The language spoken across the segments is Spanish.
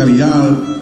cavidad,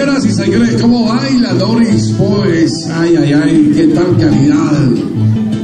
vieras y señores cómo baila Doris Pobres. Ay, ay, ay, qué tal calidad.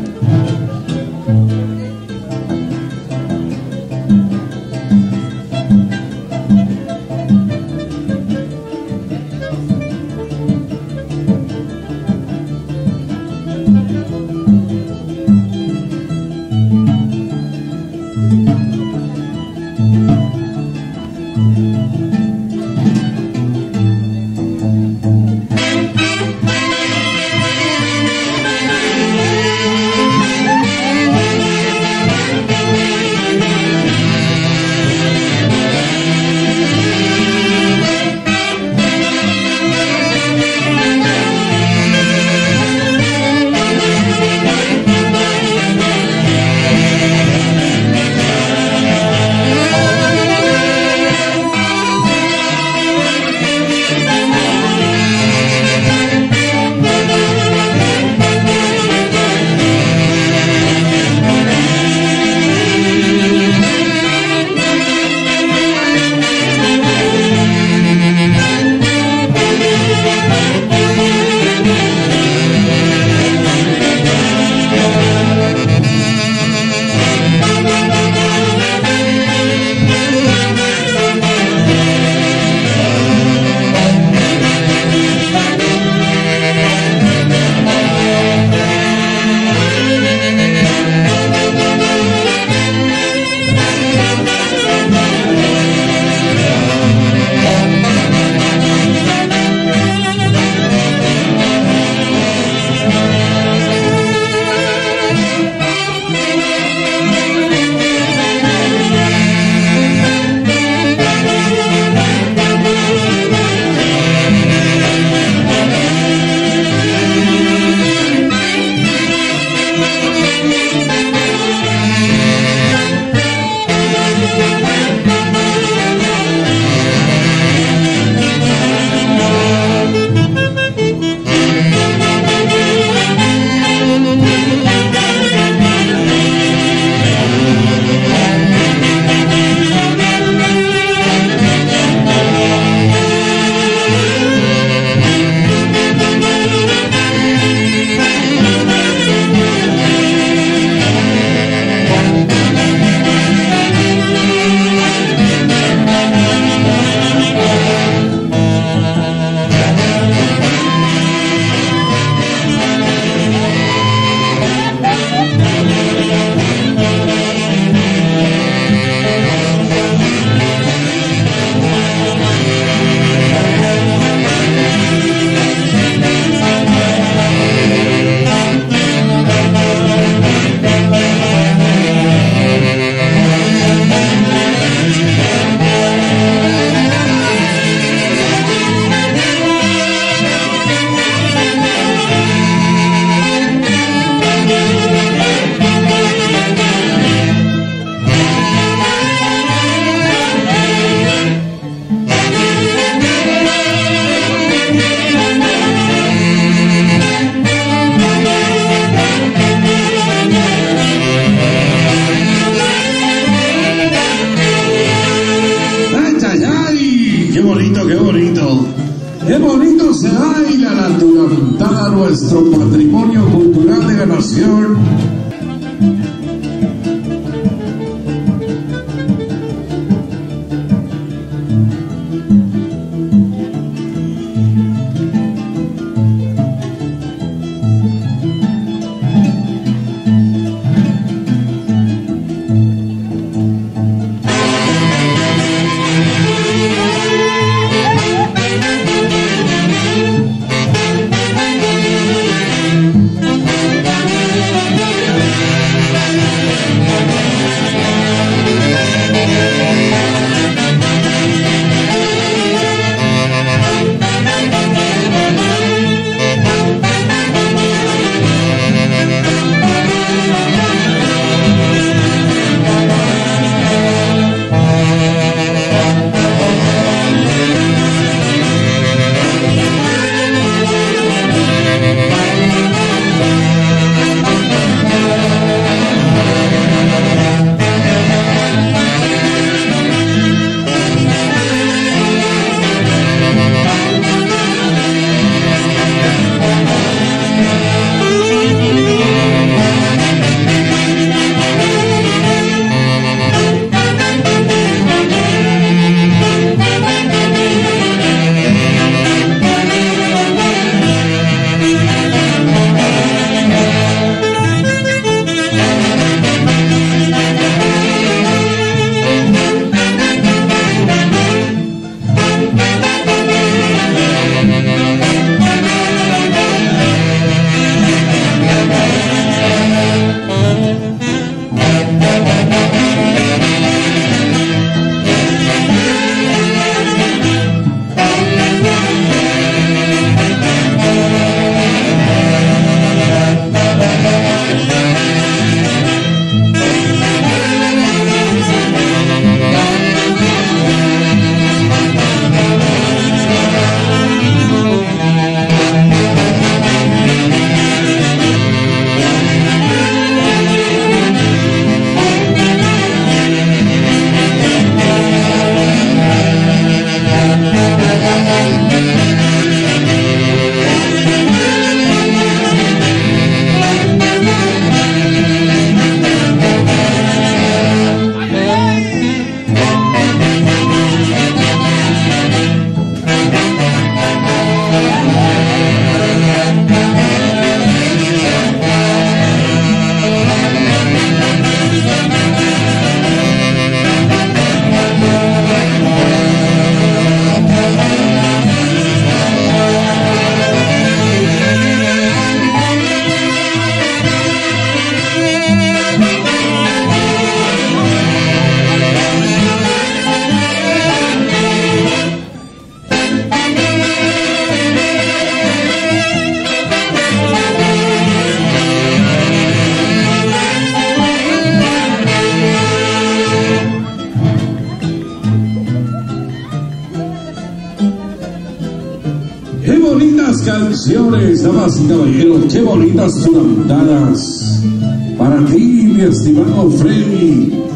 Damas y caballeros, qué bonitas cantadas. Para ti, mi estimado Freddy.